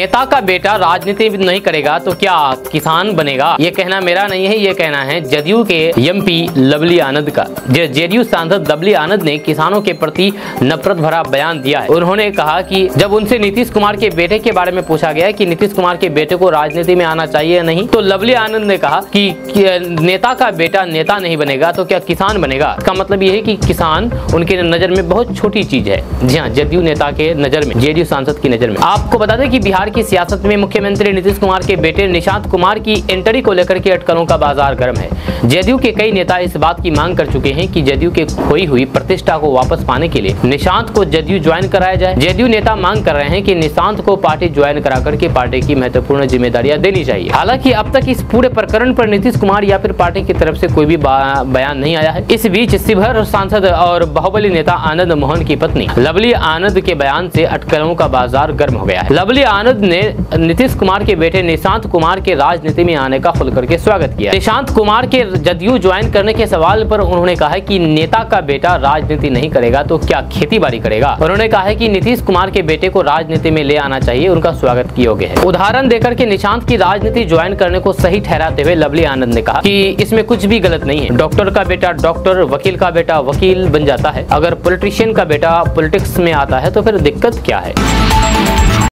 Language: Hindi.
नेता का बेटा राजनीति नहीं करेगा तो क्या किसान बनेगा? ये कहना मेरा नहीं है ये कहना है जदयू के एमपी लवली आनंद का। जेडीयू सांसद लवली आनंद ने किसानों के प्रति नफरत भरा बयान दिया है। उन्होंने कहा कि जब उनसे नीतीश कुमार के बेटे के बारे में पूछा गया कि नीतीश कुमार के बेटे को राजनीति में आना चाहिए या नहीं तो लवली आनंद ने कहा कि, नेता का बेटा नेता नहीं बनेगा तो क्या किसान बनेगा? इसका मतलब ये है कि किसान उनके नज़र में बहुत छोटी चीज़ है। जी हाँ जदयू नेता के नज़र में जेडीयू सांसद की नज़र में। आपको बता दें कि बिहार की सियासत में मुख्यमंत्री नीतीश कुमार के बेटे निशांत कुमार की एंट्री को लेकर के अटकलों का बाज़ार गर्म है। जदयू के कई नेता इस बात की मांग कर चुके हैं कि जदयू के खोई हुई प्रतिष्ठा को वापस पाने के लिए निशांत को जदयू ज्वाइन कराया जाए। जदयू नेता मांग कर रहे हैं की निशांत को पार्टी ज्वाइन करा करके पार्टी की महत्वपूर्ण जिम्मेदारियाँ देनी चाहिए। हालाँकि अब तक इस पूरे प्रकरण पर नीतीश कुमार या फिर पार्टी की तरफ़ से कोई भी बयान नहीं आया है। इस बीच शिवहर सांसद और बाहुबली नेता आनंद मोहन की पत्नी लवली आनंद के बयान से अटकलों का बाज़ार गर्म हो गया है। लवली आनंद ने नीतीश कुमार के बेटे निशांत कुमार के राजनीति में आने का खुल करके स्वागत किया। निशांत कुमार के जदयू ज्वाइन करने के सवाल पर उन्होंने कहा कि नेता का बेटा राजनीति नहीं करेगा तो क्या खेती बाड़ी करेगा? उन्होंने कहा है कि नीतीश कुमार के बेटे को राजनीति में ले आना चाहिए, उनका स्वागत की योग्य है। उदाहरण देकर के निशांत की राजनीति ज्वाइन करने को सही ठहराते हुए लवली आनंद ने कहा कि इसमें कुछ भी गलत नहीं है। डॉक्टर का बेटा डॉक्टर, वकील का बेटा वकील बन जाता है। अगर पॉलिटिशियन का बेटा पॉलिटिक्स में आता है तो फिर दिक्कत क्या है?